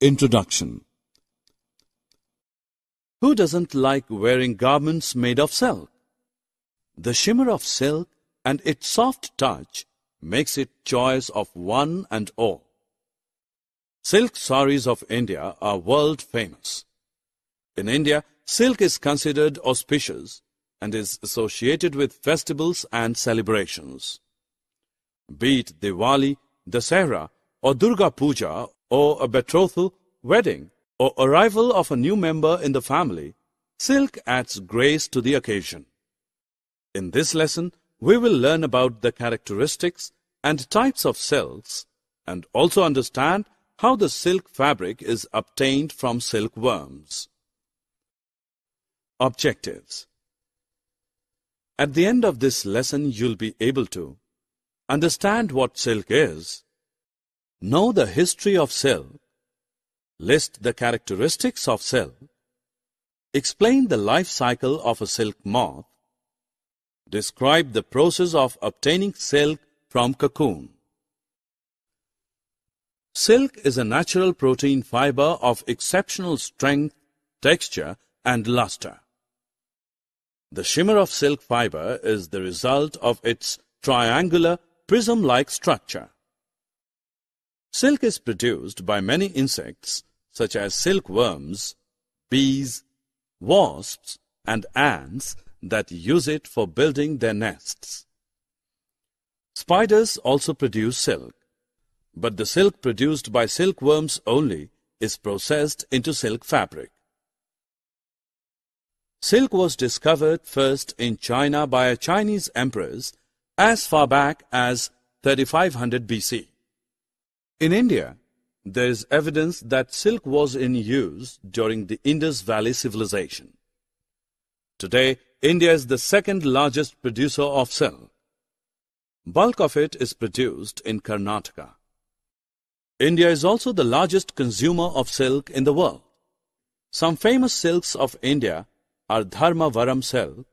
Introduction Who doesn't like wearing garments made of silk? The shimmer of silk and its soft touch makes it choice of one and all. Silk saris of India are world famous. In India, silk is considered auspicious and is associated with festivals and celebrations. Be it Diwali, Dasara, or Durga Puja, or a betrothal, wedding, or arrival of a new member in the family, silk adds grace to the occasion. In this lesson, we will learn about the characteristics and types of silks and also understand how the silk fabric is obtained from silkworms. Objectives At the end of this lesson, you'll be able to understand what silk is, know the history of silk, list the characteristics of silk, explain the life cycle of a silk moth, describe the process of obtaining silk from cocoon. Silk is a natural protein fiber of exceptional strength, texture, and luster. The shimmer of silk fiber is the result of its triangular, prism-like structure. Silk is produced by many insects such as silkworms, bees, wasps, and ants that use it for building their nests. Spiders also produce silk, but the silk produced by silkworms only is processed into silk fabric. Silk was discovered first in China by a Chinese empress as far back as 3500 BC. In India, there is evidence that silk was in use during the Indus Valley civilization. Today, India is the second largest producer of silk. Bulk of it is produced in Karnataka. India is also the largest consumer of silk in the world. Some famous silks of India are Dharmavaram silk,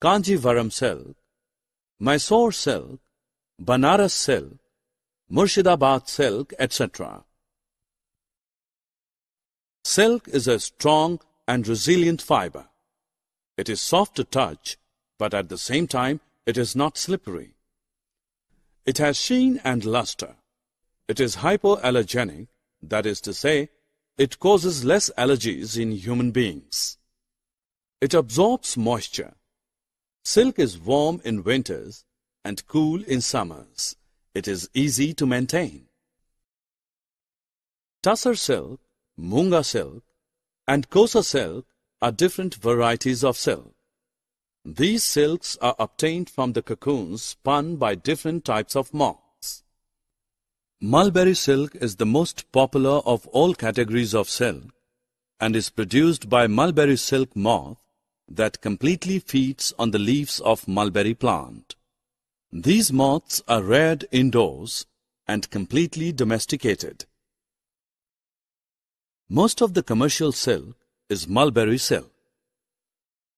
Kanjivaram silk, Mysore silk, Banaras silk, Murshidabad silk, etc. Silk is a strong and resilient fiber. It is soft to touch, but at the same time, it is not slippery. It has sheen and luster. It is hypoallergenic, that is to say, it causes less allergies in human beings. It absorbs moisture. Silk is warm in winters and cool in summers. It is easy to maintain. Tussar silk, Munga silk, and Kosa silk are different varieties of silk. These silks are obtained from the cocoons spun by different types of moths. Mulberry silk is the most popular of all categories of silk and is produced by mulberry silk moth that completely feeds on the leaves of mulberry plant. These moths are reared indoors and completely domesticated. Most of the commercial silk is mulberry silk.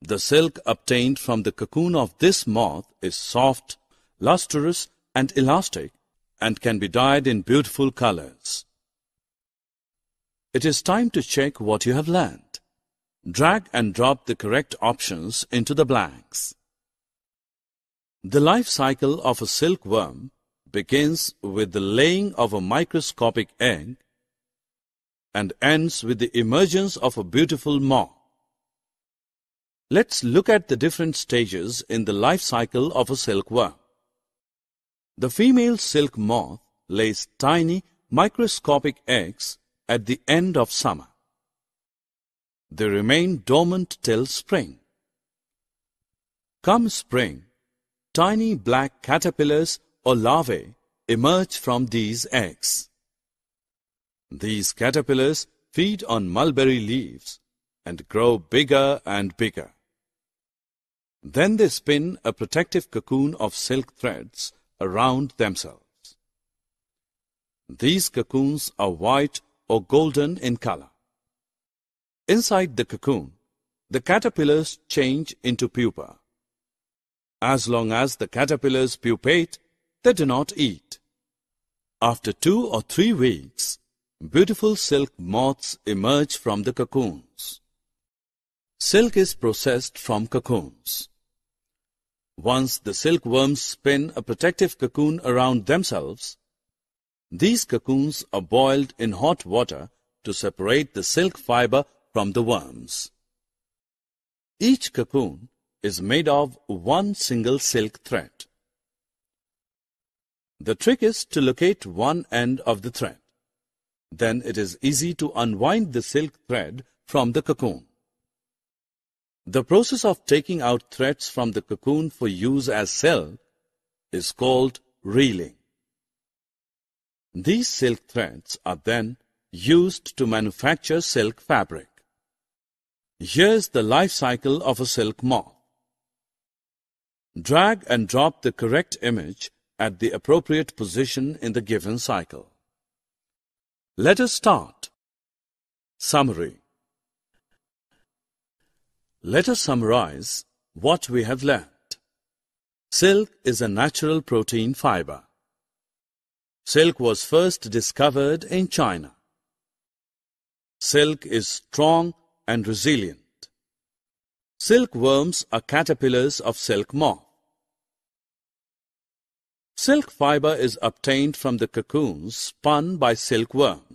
The silk obtained from the cocoon of this moth is soft, lustrous and elastic and can be dyed in beautiful colors. It is time to check what you have learned. Drag and drop the correct options into the blanks. The life cycle of a silkworm begins with the laying of a microscopic egg and ends with the emergence of a beautiful moth. Let's look at the different stages in the life cycle of a silkworm. The female silk moth lays tiny microscopic eggs at the end of summer. They remain dormant till spring. Come spring, tiny black caterpillars or larvae emerge from these eggs. These caterpillars feed on mulberry leaves and grow bigger and bigger. Then they spin a protective cocoon of silk threads around themselves. These cocoons are white or golden in color. Inside the cocoon, the caterpillars change into pupa. As long as the caterpillars pupate, they do not eat. After two or three weeks, beautiful silk moths emerge from the cocoons. Silk is processed from cocoons. Once the silkworms spin a protective cocoon around themselves, these cocoons are boiled in hot water to separate the silk fiber from the worms. Each cocoon is made of one single silk thread. The trick is to locate one end of the thread. Then it is easy to unwind the silk thread from the cocoon. The process of taking out threads from the cocoon for use as silk is called reeling. These silk threads are then used to manufacture silk fabric. Here's the life cycle of a silk moth. Drag and drop the correct image at the appropriate position in the given cycle. Let us start. Summary Let us summarize what we have learned. Silk is a natural protein fiber. Silk was first discovered in China. Silk is strong and resilient. Silkworms are caterpillars of silk moth. Silk fiber is obtained from the cocoons spun by silkworms.